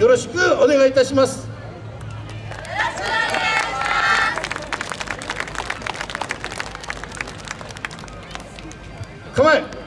よろしくお願いいたします。構え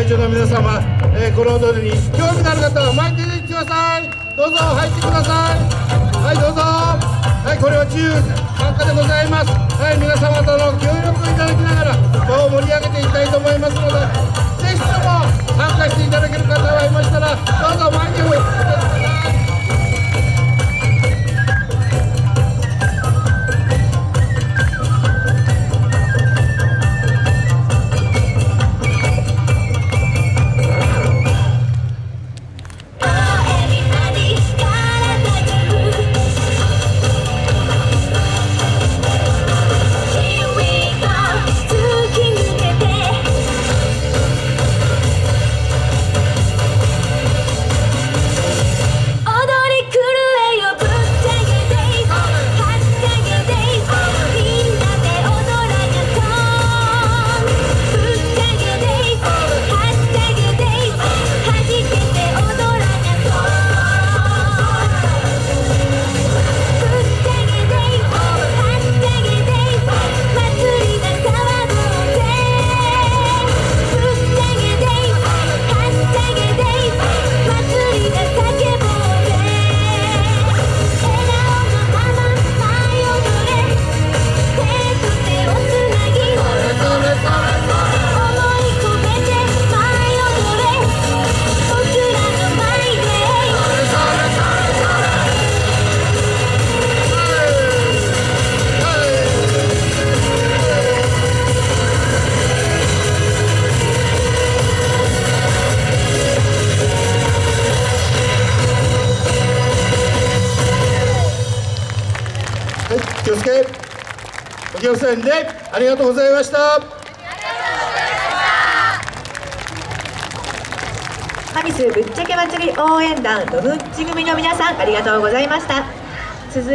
会場の皆様、えー、この踊りに興味のある方は前に出てきてくださいどうぞ入ってください。はいどうぞ。はいこれは自由参加でございます。はい皆様との協力をいただきながら場を盛り上げていきたいと思いますのでぜひとも参加していただけ気をつけ。お気をつけで。ありがとうございました。神栖ぶっちゃけ祭り応援団ドムッチ組の皆さんありがとうございました。続いて